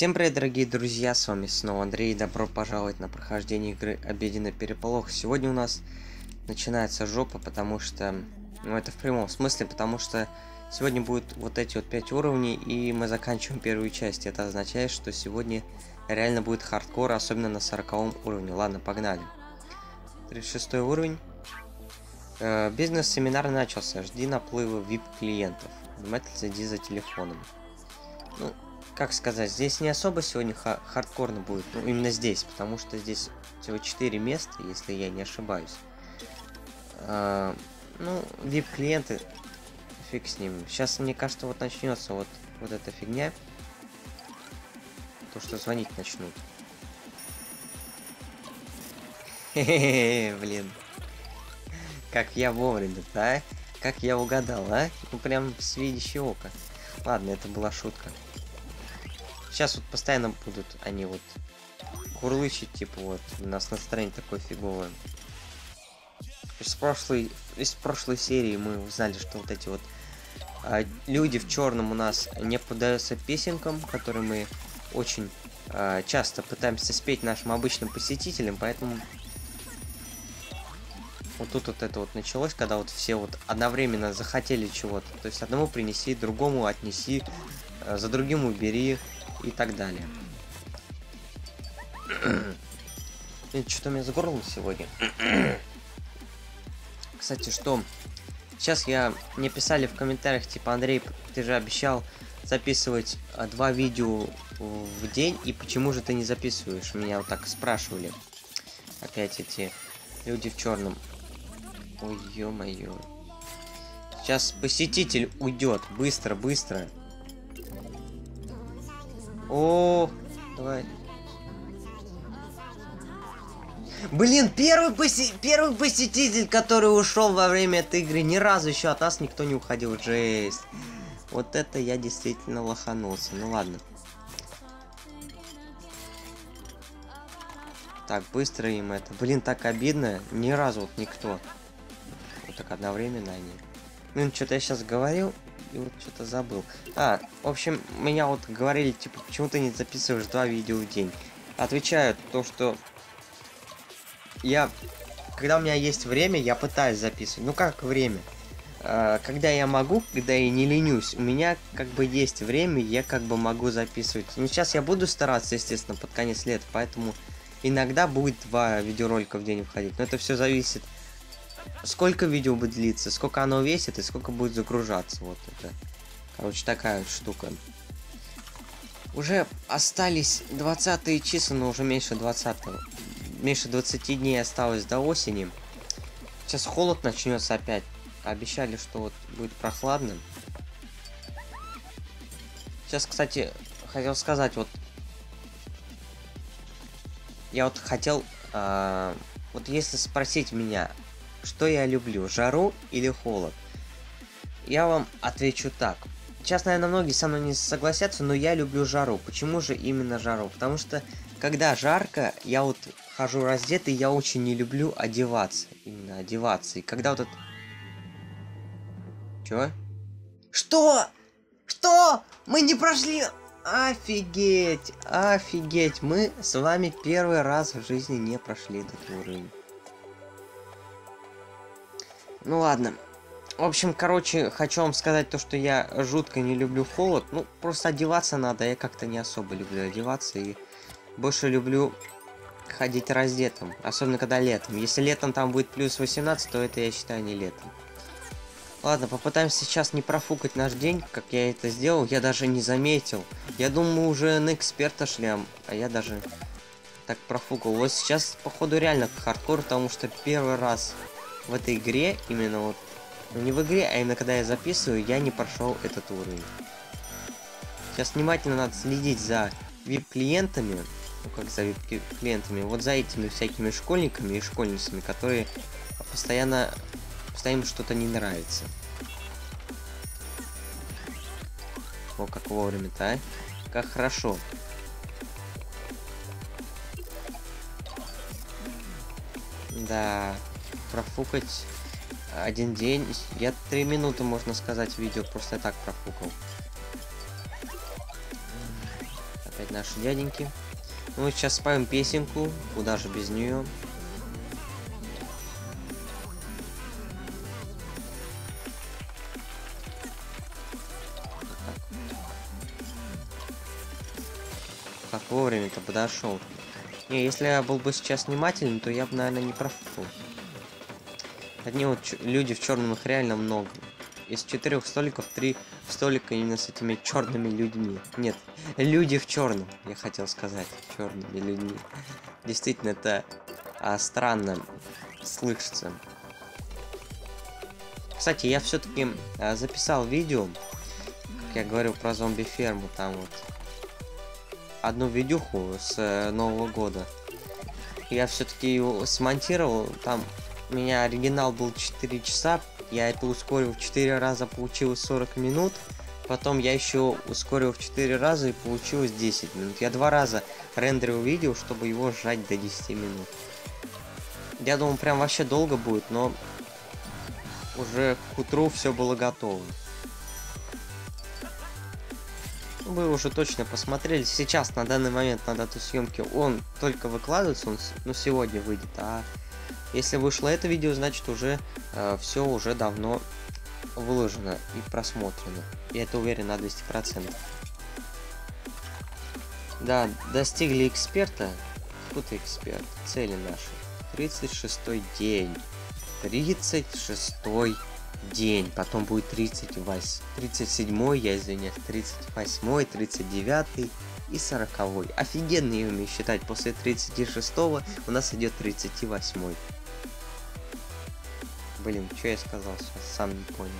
Всем привет, дорогие друзья, с вами снова Андрей, добро пожаловать на прохождение игры Обеденный Переполох. Сегодня у нас начинается жопа, потому что... Ну, это в прямом смысле, потому что сегодня будет вот эти вот 5 уровней, и мы заканчиваем первую часть. Это означает, что сегодня реально будет хардкор, особенно на 40 уровне. Ладно, погнали. 36 уровень. Э, Бизнес-семинар начался. Жди наплыва VIP-клиентов. Внимательно следи за телефоном. Ну, как сказать, здесь не особо сегодня ха хардкорно будет, ну именно здесь, потому что здесь всего 4 места, если я не ошибаюсь. А, ну, VIP-клиенты, фиг с ним. Сейчас, мне кажется, вот начнется вот, вот эта фигня. То, что звонить начнут. Хе-хе-хе, блин. Как я вовремя, да? Как я угадал, а? Ну прям с видящего ока. Ладно, это была шутка. Сейчас вот постоянно будут они вот курлычить, типа вот, у нас настроение такое фиговое. Из прошлой, из прошлой серии мы узнали, что вот эти вот а, люди в черном у нас не поддаются песенкам, которые мы очень а, часто пытаемся спеть нашим обычным посетителям, поэтому вот тут вот это вот началось, когда вот все вот одновременно захотели чего-то. То есть одному принеси, другому отнеси, а, за другим убери, и так далее. Что-то у меня с горлом сегодня. Кстати, что... Сейчас я... Мне писали в комментариях, типа, Андрей, ты же обещал записывать а, два видео в день, и почему же ты не записываешь? Меня вот так спрашивали. Опять эти люди в черном. Ой, ё-моё. Сейчас посетитель уйдет. Быстро, быстро. О, давай. Блин, первый, посе... первый посетитель, который ушел во время этой игры, ни разу еще от нас никто не уходил. Жесть. Вот это я действительно лоханулся. Ну ладно. Так, быстро им это. Блин, так обидно. Ни разу вот никто. Вот так одновременно они. Ну, что-то я сейчас говорил, и вот что-то забыл. А, в общем, меня вот говорили, типа, почему ты не записываешь два видео в день? Отвечаю, то, что я, когда у меня есть время, я пытаюсь записывать. Ну как время? А, когда я могу, когда я не ленюсь, у меня как бы есть время, я как бы могу записывать. Ну сейчас я буду стараться, естественно, под конец лета, поэтому иногда будет два видеоролика в день выходить. Но это все зависит сколько видео будет длиться, сколько оно весит и сколько будет загружаться. Вот это. Короче, такая штука. Уже остались 20 числа, но уже меньше 20 -го. Меньше 20 дней осталось до осени. Сейчас холод начнется опять. Обещали, что вот будет прохладно. Сейчас, кстати, хотел сказать, вот... Я вот хотел... Э, вот если спросить меня, что я люблю, жару или холод? Я вам отвечу так. Сейчас, наверное, многие со мной не согласятся, но я люблю жару. Почему же именно жару? Потому что, когда жарко, я вот хожу раздетый, я очень не люблю одеваться. Именно одеваться. И когда вот это... Чё? Что? Что? Мы не прошли... Офигеть! Офигеть! Мы с вами первый раз в жизни не прошли этот уровень. Ну ладно. В общем, короче, хочу вам сказать то, что я жутко не люблю холод. Ну, просто одеваться надо, я как-то не особо люблю одеваться и больше люблю ходить раздетым. Особенно когда летом. Если летом там будет плюс 18, то это я считаю не летом. Ладно, попытаемся сейчас не профукать наш день, как я это сделал. Я даже не заметил. Я думаю, уже на эксперта шли, а я даже так профукал. Вот сейчас, походу, реально хардкор, потому что первый раз в этой игре, именно вот, не в игре, а именно когда я записываю, я не прошел этот уровень. Сейчас внимательно надо следить за VIP-клиентами, ну как за VIP-клиентами, вот за этими всякими школьниками и школьницами, которые постоянно, постоянно что-то не нравится. О, как вовремя-то, а? Как хорошо. Да профукать один день. Я три минуты, можно сказать, видео просто так профукал. Опять наши дяденьки. Ну, сейчас споем песенку, куда же без нее. Как вовремя-то подошел. Не, если я был бы сейчас внимательным, то я бы, наверное, не профукал. Одни вот люди в черном их реально много. Из четырех столиков три столика именно с этими черными людьми. Нет, люди в черном, я хотел сказать, черными людьми. Действительно, это а, странно слышится. Кстати, я все-таки а, записал видео, как я говорил про зомби-ферму, там вот одну видюху с э, Нового года. Я все-таки его смонтировал, там у меня оригинал был 4 часа, я это ускорил в 4 раза, получилось 40 минут. Потом я еще ускорил в 4 раза и получилось 10 минут. Я два раза рендерил видео, чтобы его сжать до 10 минут. Я думал, прям вообще долго будет, но уже к утру все было готово. Вы уже точно посмотрели. Сейчас, на данный момент, на дату съемки, он только выкладывается, он ну, сегодня выйдет, а если вышло это видео, значит уже э, все уже давно выложено и просмотрено. Я это уверен на 200%. Да, достигли эксперта. Тут эксперт. Цели наши. 36 день. 36 день. Потом будет 38. 37, я извиняюсь. 38, 39 и 40. Офигенные умею считать. После 36 у нас идет 38. Блин, что я сказал сейчас, сам не понял.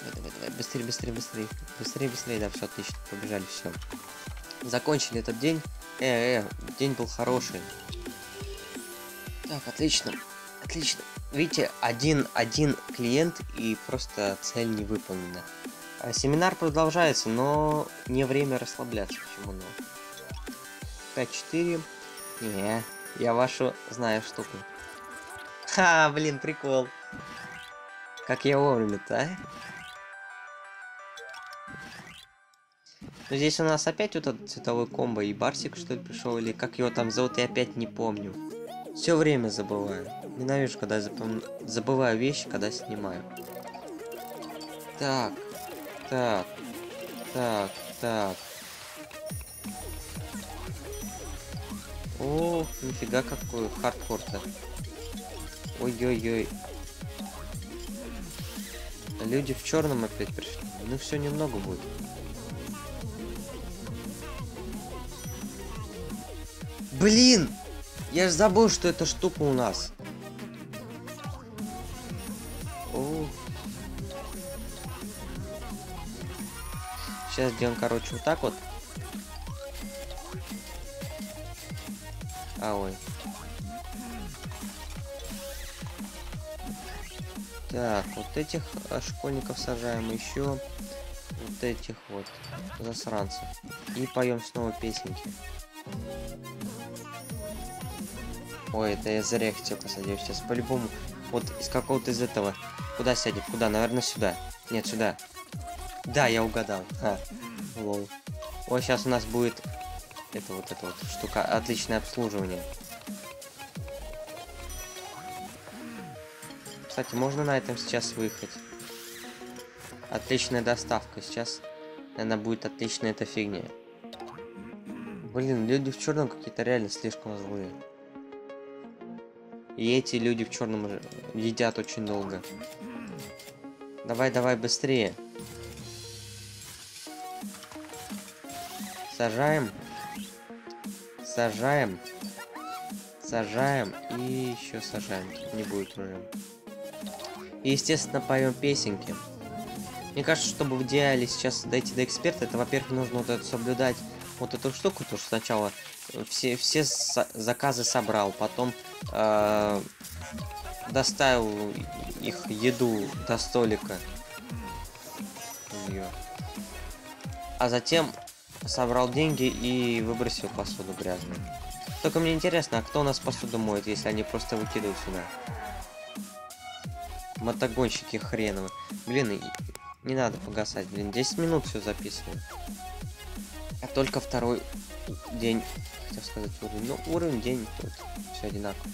Давай, давай, давай, быстрее, быстрее, быстрее. Быстрее, быстрее, да, все отлично, побежали, все. Закончили этот день. Э, э, день был хороший. Так, отлично, отлично. Видите, один, один клиент и просто цель не выполнена. А семинар продолжается, но не время расслабляться. Почему но? 5-4. Не, я вашу знаю штуку. Ха, блин, прикол. Как я вовремя-то, а? Ну, здесь у нас опять вот этот цветовой комбо и Барсик, что ли, пришел, или как его там зовут, я опять не помню. Все время забываю. Ненавижу, когда запом... забываю вещи, когда снимаю. Так, так, так, так. О, нифига какой хардкор-то. Ой-ой-ой. Люди в черном опять пришли. Ну все немного будет. Блин! Я же забыл, что эта штука у нас. О. Сейчас сделаем, короче, вот так вот. А, ой. Так, вот этих а, школьников сажаем еще. Вот этих вот засранцев. И поем снова песенки. Ой, это я зря хотел посадить. Сейчас по-любому. Вот из какого-то из этого. Куда сядет? Куда? Наверное, сюда. Нет, сюда. Да, я угадал. Ха. Лол. Ой, сейчас у нас будет это вот это вот штука. Отличное обслуживание. Кстати, можно на этом сейчас выехать. Отличная доставка. Сейчас, наверное, будет отличная эта фигня. Блин, люди в черном какие-то реально слишком злые. И эти люди в черном едят очень долго. Давай, давай, быстрее. Сажаем. Сажаем. Сажаем. И еще сажаем. Не будет уже. И, естественно, поем песенки. Мне кажется, чтобы в идеале сейчас дойти до эксперта, это, во-первых, нужно вот это соблюдать вот эту штуку, то что сначала все, все заказы собрал, потом э, доставил их еду до столика. А затем собрал деньги и выбросил посуду грязную. Только мне интересно, а кто у нас посуду моет, если они просто выкидывают сюда? Мотогонщики хреновы. Блин, не надо погасать, блин, 10 минут все записываю. А только второй день, хотел сказать уровень. Ну, уровень, день, тут все одинаково.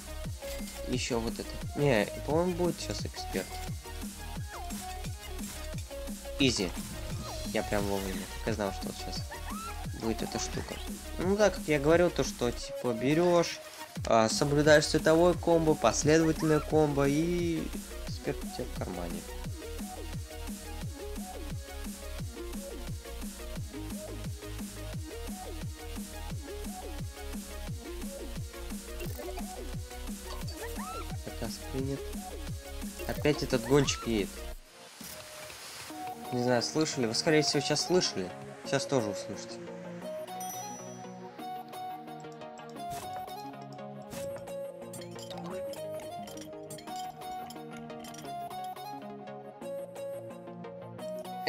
Еще вот это. Не, по-моему, будет сейчас эксперт. Изи. Я прям вовремя. Так я знал, что вот сейчас будет эта штука. Ну да, как я говорил, то что типа берешь, а, соблюдаешь цветовой комбо, последовательное комбо и эксперт у тебя в кармане. Заказ принят. Опять этот гонщик едет. Не знаю, слышали? Вы, скорее всего, сейчас слышали. Сейчас тоже услышите.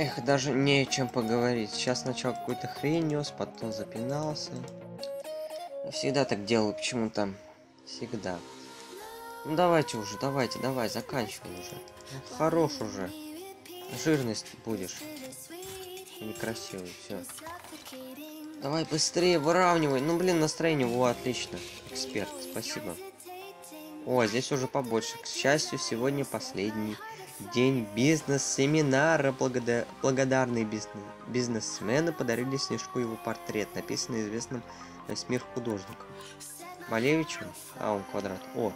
Эх, даже не о чем поговорить. Сейчас сначала какую-то хрень нес, потом запинался. Всегда так делаю почему-то. Всегда. Ну давайте уже, давайте, давай, заканчивай уже. Ну, хорош уже. Жирность будешь. Некрасивый, все. Давай быстрее выравнивай. Ну блин, настроение, во, отлично. Эксперт, спасибо. О, здесь уже побольше. К счастью, сегодня последний день бизнес-семинара. Благода... Благодарные бизнес... бизнесмены подарили Снежку его портрет, написанный известным на смех художником. Малевичем? А, он квадрат. О.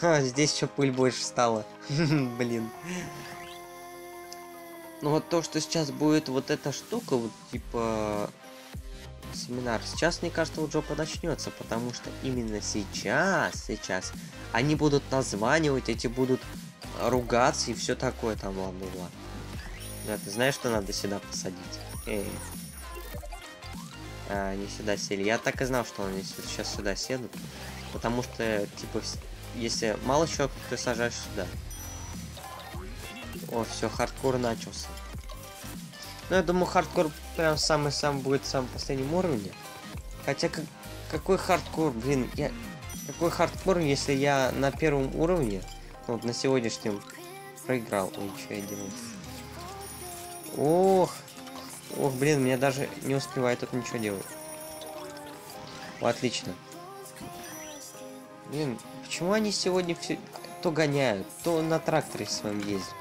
А, здесь еще пыль больше стала. Блин. Ну вот то, что сейчас будет вот эта штука, вот типа семинар. Сейчас, мне кажется, у Джопа начнется, потому что именно сейчас, сейчас они будут названивать, эти будут ругаться и все такое там, ладно. Да, ты знаешь, что надо сюда посадить? Эй. А, они сюда сели. Я так и знал, что они сейчас сюда сядут. Потому что, типа, если мало щек, ты сажаешь сюда. О, все, хардкор начался. Ну, я думаю, хардкор прям самый-самый будет в самом последнем. Хотя, как, какой хардкор, блин, я... Какой хардкор, если я на первом уровне вот на сегодняшнем проиграл. Ой, что я делаю? Ох. Ох, блин, меня даже не успевает тут ничего делать. О, отлично. Блин, почему они сегодня все то гоняют, то на тракторе своем ездят?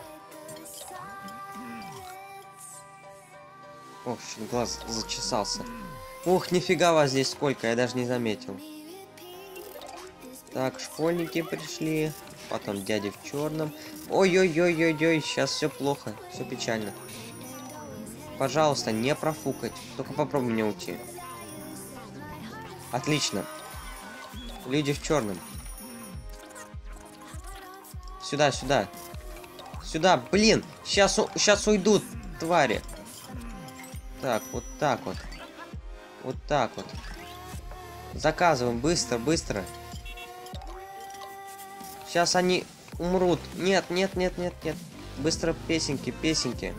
Ох, глаз зачесался. Ух, нифига вас здесь сколько, я даже не заметил. Так, школьники пришли потом дядя в черном. Ой-ой-ой-ой-ой, сейчас все плохо, все печально. Пожалуйста, не профукать. Только попробуй мне уйти. Отлично. Люди в черном. Сюда, сюда. Сюда, блин. Сейчас, сейчас уйдут, твари. Так, вот так вот. Вот так вот. Заказываем быстро, быстро. Сейчас они умрут. Нет, нет, нет, нет, нет. Быстро песенки, песенки.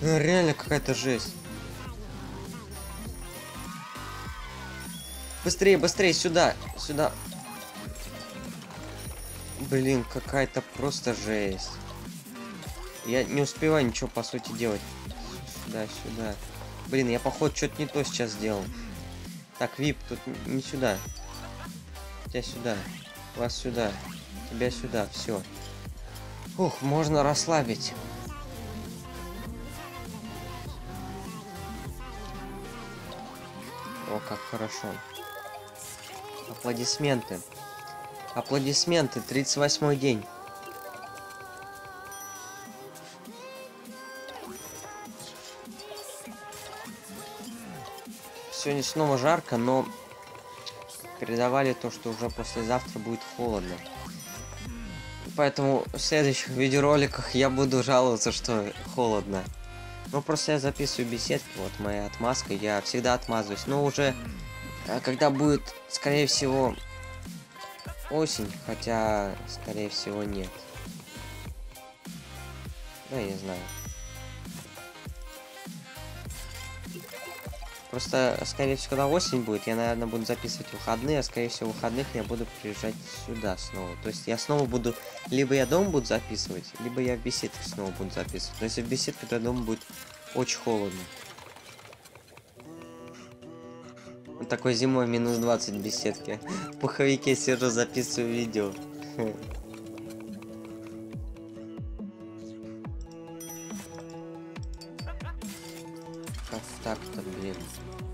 Ну, реально какая-то жесть. Быстрее, быстрее, сюда, сюда. Блин, какая-то просто жесть. Я не успеваю ничего, по сути, делать. Сюда, сюда. Блин, я, походу, что-то не то сейчас сделал. Так, вип, тут не сюда. Тебя сюда. Вас сюда. Тебя сюда. Все. Ух, можно расслабить. О, как хорошо. Аплодисменты. Аплодисменты. 38 день. Сегодня снова жарко, но передавали то, что уже послезавтра будет холодно. Поэтому в следующих видеороликах я буду жаловаться, что холодно. Ну, просто я записываю беседки, вот моя отмазка, я всегда отмазываюсь. Но уже, э, когда будет, скорее всего, осень, хотя, скорее всего, нет. Да, я знаю. Просто, скорее всего, когда осень будет, я, наверное, буду записывать выходные, а, скорее всего, выходных я буду приезжать сюда снова. То есть я снова буду... Либо я дома буду записывать, либо я в беседке снова буду записывать. Но если в беседке, то дома будет очень холодно. Вот такой зимой минус 20 в беседке. В пуховике сижу, записываю видео.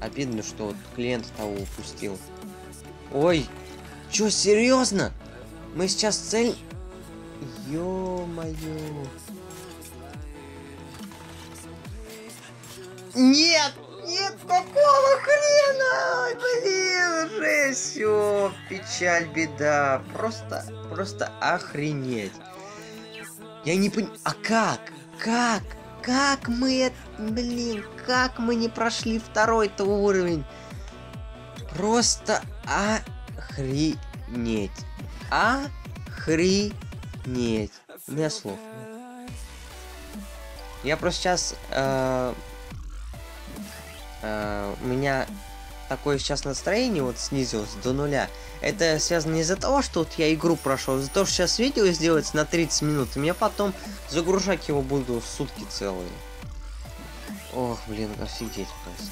Обидно, что вот клиент того упустил. Ой, чё, серьезно? Мы сейчас цель... Ё-моё. Нет! Нет, какого хрена? Блин, уже все, печаль, беда. Просто, просто охренеть. Я не понимаю, а как? Как? Как мы, блин, как мы не прошли второй-то уровень? Просто охренеть. Охренеть. У меня слов. Я просто сейчас... Э, э, у меня такое сейчас настроение вот снизилось до нуля. Это связано не из-за того, что вот я игру прошел, а из-за того, что сейчас видео сделать на 30 минут, и меня потом загружать его буду сутки целые. Ох, блин, офигеть просто.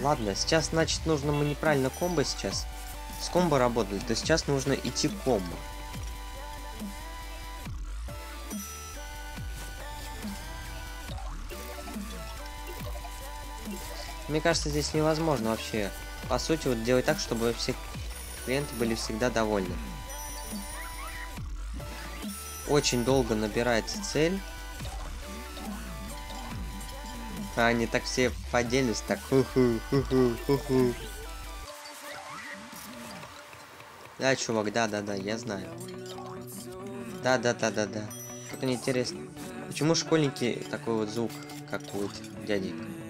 Ладно, сейчас, значит, нужно мы неправильно комбо сейчас. С комбо работали, то сейчас нужно идти комбо. Мне кажется, здесь невозможно вообще, по сути, вот делать так, чтобы все клиенты были всегда довольны. Очень долго набирается цель. А они так все поделись, так ху-ху, ху-ху, ху-ху. Да, чувак, да-да-да, я знаю. Да-да-да-да-да. Не интересно. Почему школьники такой вот звук, как у этих?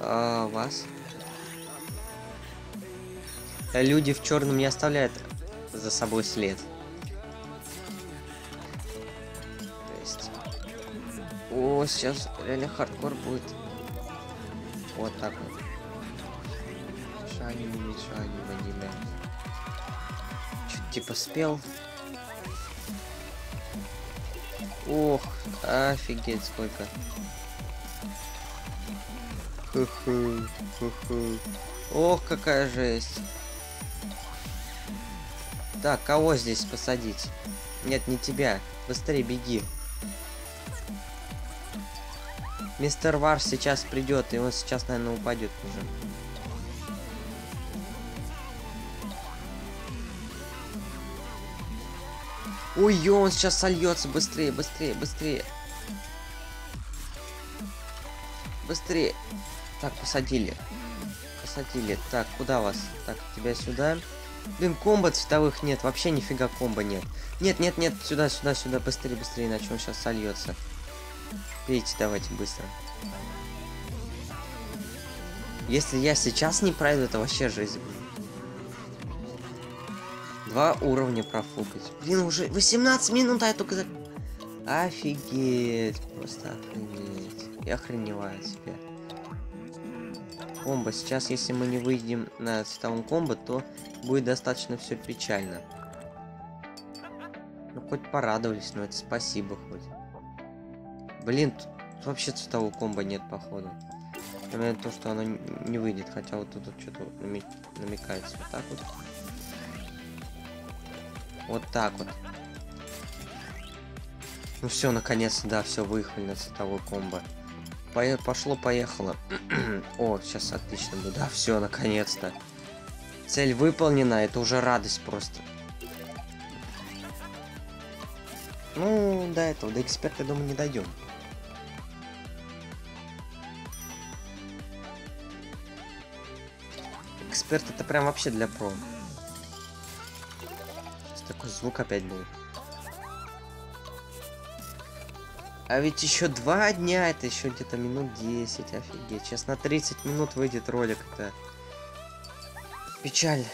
А, вас? Люди в черном не оставляют за собой след. То есть... О, сейчас реально хардкор будет. Вот так вот. Шани, шани, ванина. Чуть типа спел. Ох, офигеть сколько. Ох, какая жесть. Так, кого здесь посадить? Нет, не тебя. Быстрее беги. Мистер Вар сейчас придет, и он сейчас, наверное, упадет уже. Ой, он сейчас сольется. Быстрее, быстрее, быстрее. Быстрее. Так, посадили. Посадили. Так, куда вас? Так, тебя сюда. Блин, комбо цветовых нет. Вообще нифига комбо нет. Нет, нет, нет. Сюда, сюда, сюда. Быстрее, быстрее, иначе он сейчас сольется. Пейте давайте быстро. Если я сейчас не пройду, это вообще жизнь. Два уровня профукать. Блин, уже 18 минут, а я только... Офигеть. Просто охренеть. Я охреневаю себя комбо. Сейчас, если мы не выйдем на цветовом комбо, то будет достаточно все печально. Ну, хоть порадовались, но это спасибо хоть. Блин, тут вообще цветового комбо нет, походу. Именно то, что оно не выйдет, хотя вот тут, тут что-то намекается. Вот так вот. Вот так вот. Ну все, наконец-то, да, все, выехали на цветовой комбо. По пошло, поехало. О, сейчас отлично будет. Да, все, наконец-то. Цель выполнена, это уже радость просто. Ну, до этого, до эксперта, думаю, не дойдем. Эксперт это прям вообще для про. Такой звук опять будет. А ведь еще два дня, это еще где-то минут 10, офигеть. Сейчас на 30 минут выйдет ролик, это печаль.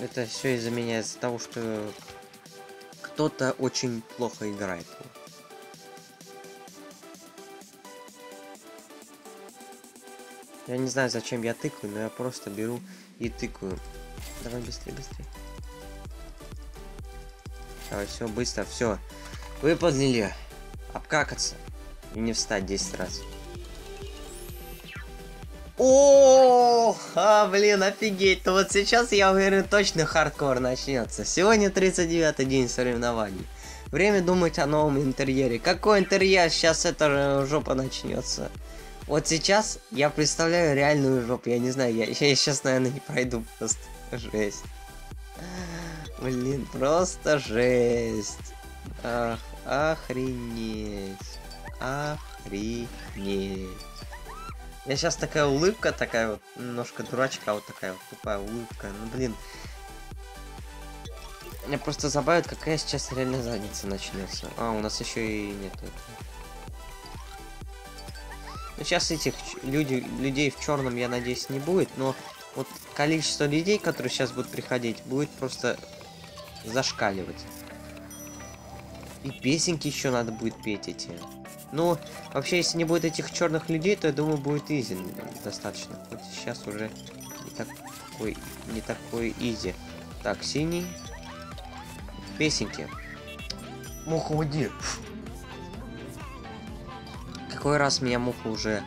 Это все из-за меня, из-за того, что кто-то очень плохо играет. Я не знаю, зачем я тыкаю, но я просто беру и тыкаю. Давай быстрее, быстрее. Давай, все, быстро, все. Выполнили обкакаться. И не встать 10 раз. О, а, блин, офигеть. То вот сейчас, я уверен, точно хардкор начнется. Сегодня 39-й день соревнований. Время думать о новом интерьере. Какой интерьер? Сейчас эта жопа начнется. Вот сейчас я представляю реальную жопу. Я не знаю, я, я сейчас, наверное, не пройду просто. Жесть. Блин, просто жесть. Ах, охренеть. Охренеть. Я сейчас такая улыбка, такая вот, немножко дурачка, вот такая вот тупая улыбка. Ну, блин. Меня просто забавит, какая сейчас реально задница начнется. А, у нас еще и нет. Ну, сейчас этих люди, людей в черном, я надеюсь, не будет, но вот количество людей, которые сейчас будут приходить, будет просто зашкаливать. И песенки еще надо будет петь эти. Ну, вообще, если не будет этих черных людей, то я думаю, будет изи достаточно. Хоть сейчас уже не такой, не такой изи. Так, синий. Песенки. Муха, уйди. Какой раз меня муха уже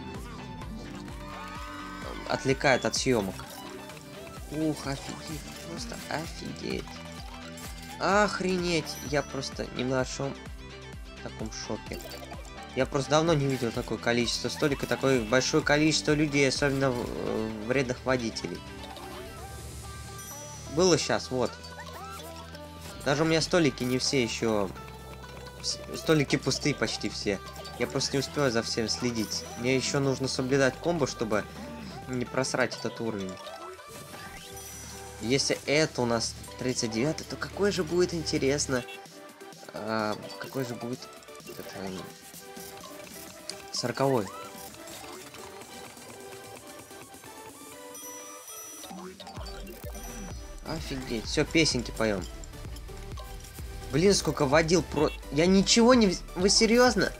отвлекает от съемок. Ух, офигеть, просто офигеть. Охренеть, я просто немножко в таком шоке. Я просто давно не видел такое количество столика, такое большое количество людей, особенно э, вредных водителей. Было сейчас, вот. Даже у меня столики не все еще... Столики пустые почти все. Я просто не успеваю за всем следить. Мне еще нужно соблюдать комбо, чтобы не просрать этот уровень. Если это у нас 39, то какой же будет интересно... А, какой же будет... Это, Сороковой. Офигеть. Все, песенки поем. Блин, сколько водил про... Я ничего не... Вы серьезно?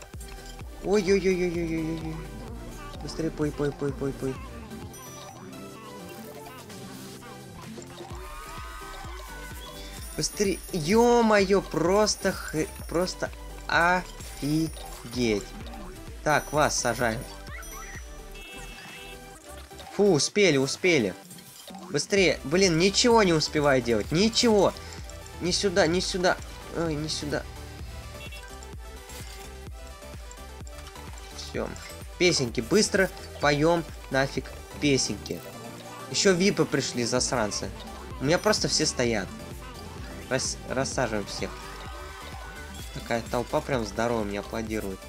Ой-ой-ой-ой-ой-ой-ой. Быстрее пой, пой, пой, пой, пой. Быстрее. Ё-моё, просто... Х... Просто офигеть. Так, вас сажаем. Фу, успели, успели. Быстрее. Блин, ничего не успеваю делать. Ничего. Не сюда, не сюда. Ой, не сюда. Все. Песенки. Быстро поем нафиг песенки. Еще випы пришли, засранцы. У меня просто все стоят. Рас рассаживаем всех. Такая толпа прям здоровая мне аплодирует.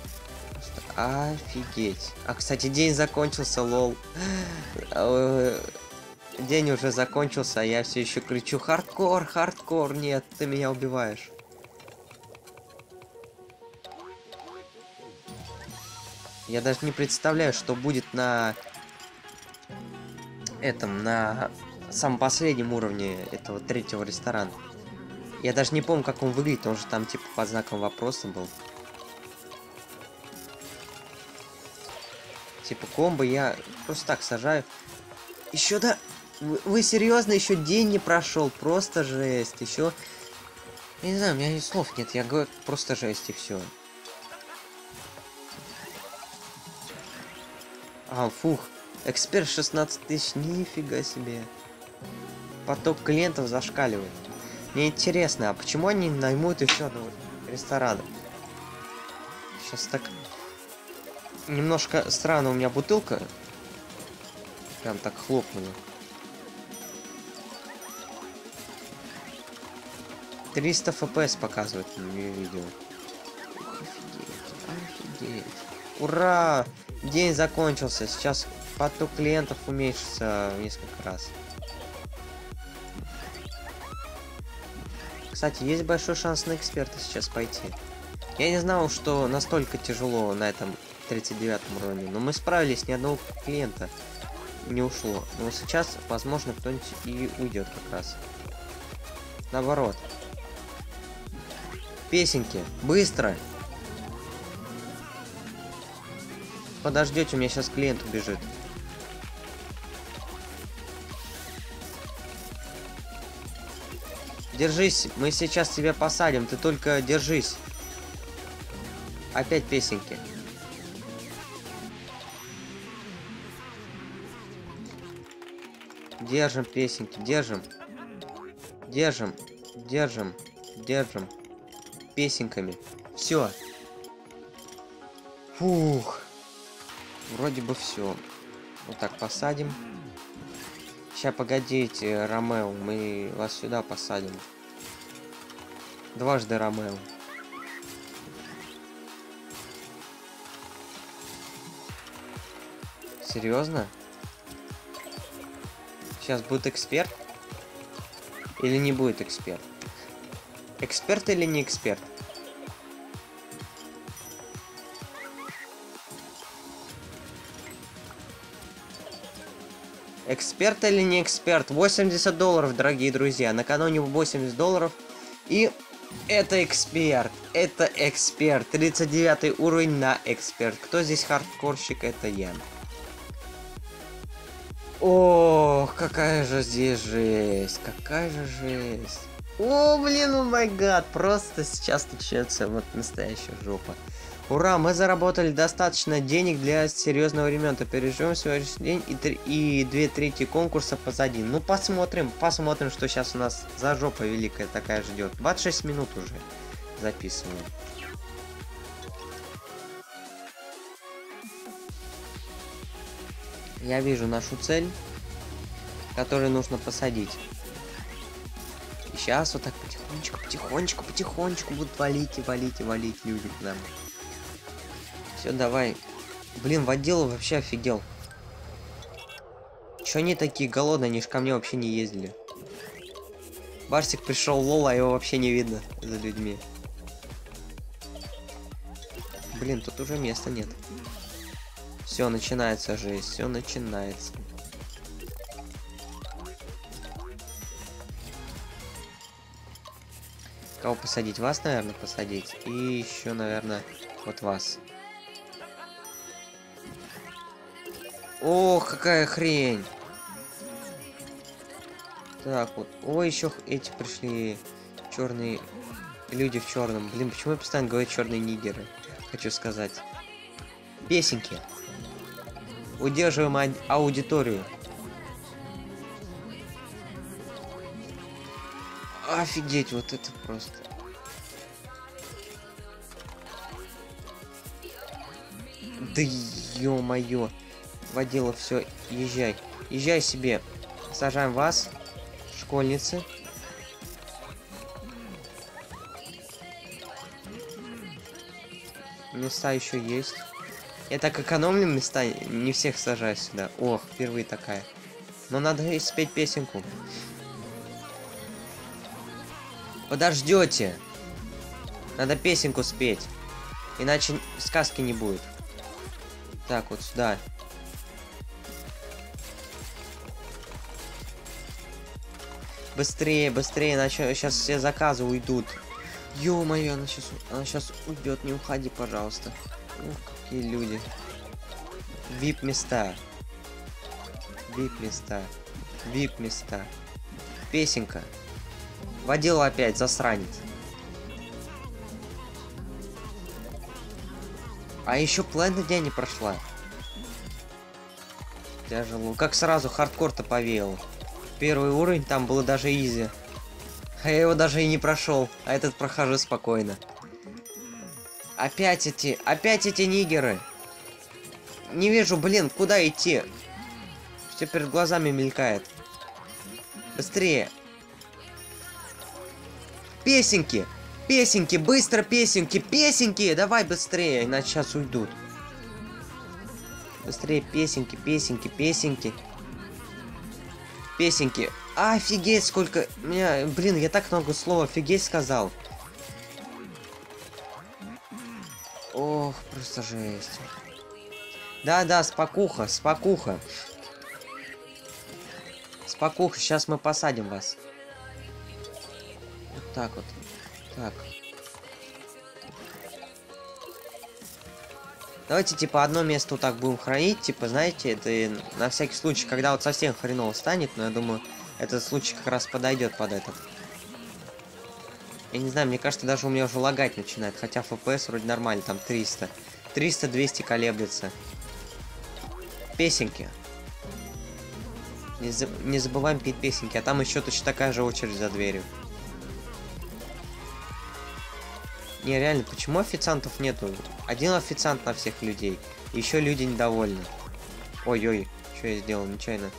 Офигеть. А, кстати, день закончился, лол. День уже закончился, а я все еще кричу хардкор, хардкор, нет, ты меня убиваешь. Я даже не представляю, что будет на этом, на самом последнем уровне этого третьего ресторана. Я даже не помню, как он выглядит, он же там типа под знаком вопроса был. Типа комбо я просто так сажаю. Еще да... Вы, вы серьезно? Еще день не прошел. Просто жесть. Еще... Я не знаю, у меня слов нет. Я говорю просто жесть и все. А, фух. Эксперт 16 тысяч. Нифига себе. Поток клиентов зашкаливает. Мне интересно, а почему они наймут еще одного ресторана? Сейчас так немножко странно у меня бутылка. Прям так хлопнула. 300 FPS показывает мне видео. Офигеть, офигеть. Ура! День закончился. Сейчас поток клиентов уменьшится в несколько раз. Кстати, есть большой шанс на эксперта сейчас пойти. Я не знал, что настолько тяжело на этом 39 уровне. Но мы справились, ни одного клиента не ушло. Но сейчас, возможно, кто-нибудь и уйдет как раз. Наоборот. Песенки. Быстро. Подождете, у меня сейчас клиент убежит. Держись, мы сейчас тебя посадим, ты только держись. Опять песенки. Держим песенки, держим. Держим, держим, держим. Песенками. Все. Фух. Вроде бы все. Вот так посадим. Сейчас, погодите, Ромео, мы вас сюда посадим. Дважды Ромео. Серьезно? Сейчас будет эксперт? Или не будет эксперт? Эксперт или не эксперт? Эксперт или не эксперт? 80 долларов, дорогие друзья. Накануне 80 долларов. И это эксперт. Это эксперт. 39 уровень на эксперт. Кто здесь хардкорщик? Это я. Ох, какая же здесь жесть. Какая же жесть. О, блин, о май гад. Просто сейчас начнется вот настоящая жопа. Ура, мы заработали достаточно денег для серьезного ремонта. Переживем сегодняшний день и, три, и две трети конкурса позади. Ну, посмотрим, посмотрим, что сейчас у нас за жопа великая такая ждет. 26 минут уже записываем. Я вижу нашу цель, которую нужно посадить. И сейчас вот так потихонечку, потихонечку, потихонечку будут валить и валить и валить люди к нам. Все, давай. Блин, водила вообще офигел. Че они такие голодные, они ж ко мне вообще не ездили. Барсик пришел лол, а его вообще не видно за людьми. Блин, тут уже места нет. Все, начинается жизнь, все начинается. Кого посадить? Вас, наверное, посадить. И еще, наверное, вот вас. Ох, какая хрень. Так вот. Ой, еще эти пришли черные люди в черном. Блин, почему я постоянно говорю черные нигеры? Хочу сказать. Песенки. Удерживаем ау аудиторию. Офигеть, вот это просто. Да ё-моё водила, все, езжай. Езжай себе. Сажаем вас, школьницы. Места еще есть. Я так экономлю места, не всех сажаю сюда. Ох, впервые такая. Но надо спеть песенку. Подождете. Надо песенку спеть. Иначе сказки не будет. Так, вот сюда. Быстрее, быстрее, иначе сейчас все заказы уйдут. Ё-моё, она сейчас, она сейчас уйдет, не уходи, пожалуйста. Ух, какие люди. Вип места. Вип места. Вип места. Песенка. Водила опять, засранец. А еще половина дня не прошла. Тяжело. Как сразу хардкор-то повеял первый уровень, там было даже изи. А я его даже и не прошел, а этот прохожу спокойно. Опять эти, опять эти нигеры. Не вижу, блин, куда идти? Все перед глазами мелькает. Быстрее. Песенки! Песенки, быстро песенки, песенки! Давай быстрее, иначе сейчас уйдут. Быстрее песенки, песенки, песенки песенки. Офигеть, сколько... Меня... Блин, я так много слов офигеть сказал. Ох, просто жесть. Да-да, спокуха, спокуха. Спокуха, сейчас мы посадим вас. Вот так вот. Так. Давайте, типа, одно место вот так будем хранить. Типа, знаете, это на всякий случай, когда вот совсем хреново станет. Но я думаю, этот случай как раз подойдет под этот. Я не знаю, мне кажется, даже у меня уже лагать начинает. Хотя FPS вроде нормально, там 300. 300-200 колеблется. Песенки. Не, за... не забываем петь песенки, а там еще точно такая же очередь за дверью. Не, реально, почему официантов нету? Один официант на всех людей. Еще люди недовольны. Ой-ой, что я сделал нечаянно?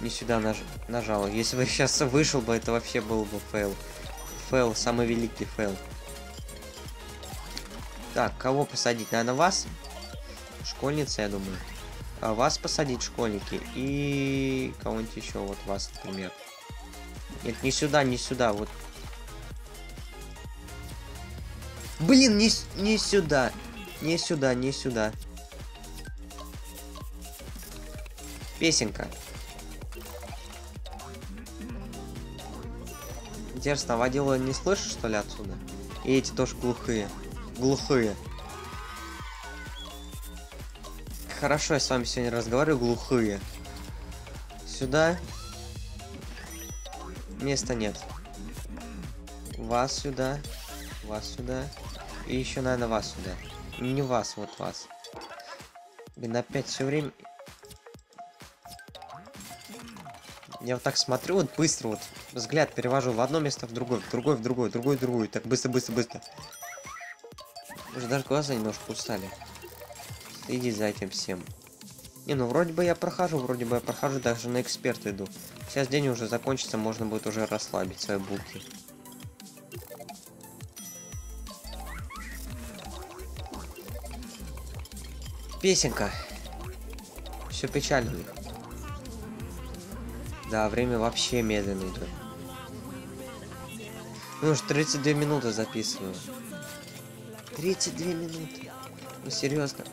Не сюда наж... нажал. Если бы сейчас вышел бы, это вообще был бы фейл. Фейл, самый великий фейл. Так, кого посадить? Наверное, вас? Школьница, я думаю. А вас посадить, школьники. И кого-нибудь еще, вот вас, например. Нет, не сюда, не сюда, вот. Блин, не, не сюда. Не сюда, не сюда. Песенка. Интересно, а водила не слышишь, что ли, отсюда? И эти тоже глухие. Глухие. Хорошо, я с вами сегодня разговариваю, глухие. Сюда. Места нет. Вас сюда. Вас сюда. И еще, наверное, вас сюда. Не вас, вот вас. Блин, опять все время... Я вот так смотрю, вот быстро вот взгляд перевожу в одно место, в другое, в другое, в другое, в другое, в другое. Так быстро, быстро, быстро. Уже даже глаза немножко устали. Иди за этим всем. Не, ну вроде бы я прохожу, вроде бы я прохожу, даже на эксперт иду. Сейчас день уже закончится, можно будет уже расслабить свои булки. Песенка. Все печально. Да, время вообще медленно идет. Ну уж 32 минуты записываю. 32 минуты. Ну серьезно.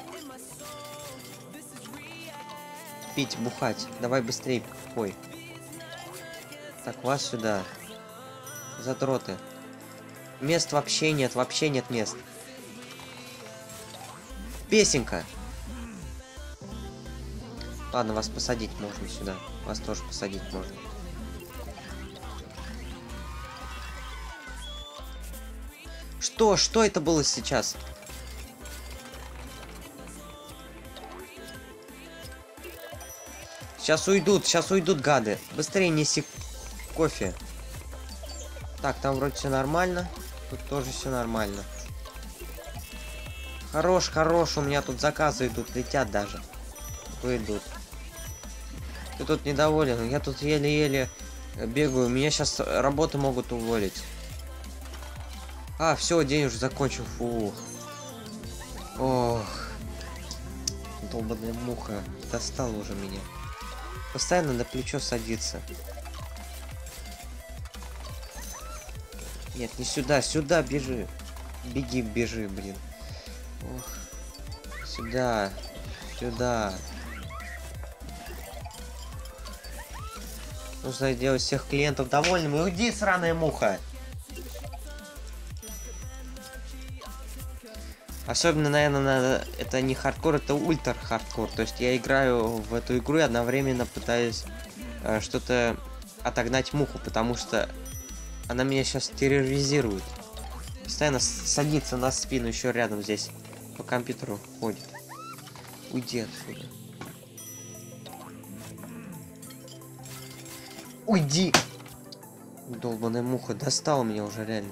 Пить, бухать. Давай быстрее, пой. Так, вас сюда. Затроты. Мест вообще нет, вообще нет мест. Песенка. Ладно, вас посадить можно сюда. Вас тоже посадить можно. Что? Что это было сейчас? Сейчас уйдут, сейчас уйдут гады. Быстрее неси кофе. Так, там вроде все нормально. Тут тоже все нормально. Хорош, хорош, у меня тут заказы идут, летят даже. Выйдут. Ты тут недоволен, я тут еле-еле бегаю, меня сейчас работы могут уволить. А, все, день уже закончил, фух. Ох. Долбаная муха, достала уже меня. Постоянно на плечо садится. Нет, не сюда, сюда бежи. Беги, бежи, блин. Ох. Сюда. Сюда. Нужно сделать всех клиентов довольными. Уйди, сраная муха! Особенно, наверное, надо... это не хардкор, это ультра хардкор. То есть я играю в эту игру и одновременно пытаюсь э, что-то отогнать муху, потому что она меня сейчас терроризирует. Постоянно садится на спину еще рядом здесь. По компьютеру ходит. Уйди отсюда. Уйди! Долбаная муха, достал меня уже реально.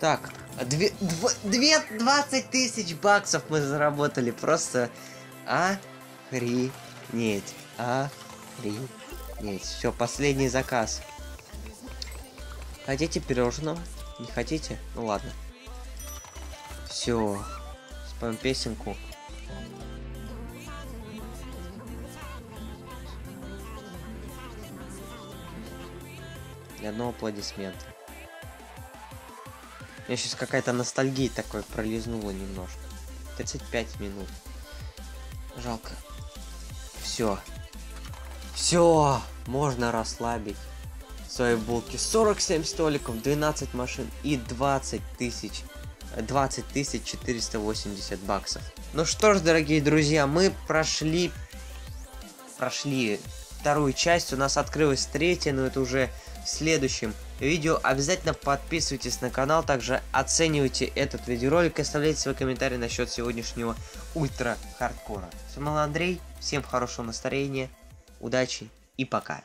Так, две, дв, две, 20 тысяч баксов мы заработали. Просто охренеть. Охренеть. Все, последний заказ. Хотите пирожного? Не хотите? Ну ладно. Все. Споем песенку. Ни одного аплодисмента. Меня сейчас какая-то ностальгия такой пролизнула немножко. 35 минут. Жалко. Все. Все. Можно расслабить свои булки. 47 столиков, 12 машин и 20 тысяч. 20 тысяч 480 баксов. Ну что ж, дорогие друзья, мы прошли... Прошли вторую часть. У нас открылась третья, но это уже в следующем видео. Обязательно подписывайтесь на канал, также оценивайте этот видеоролик и оставляйте свои комментарии насчет сегодняшнего ультра хардкора. С вами был Андрей, всем хорошего настроения, удачи и пока.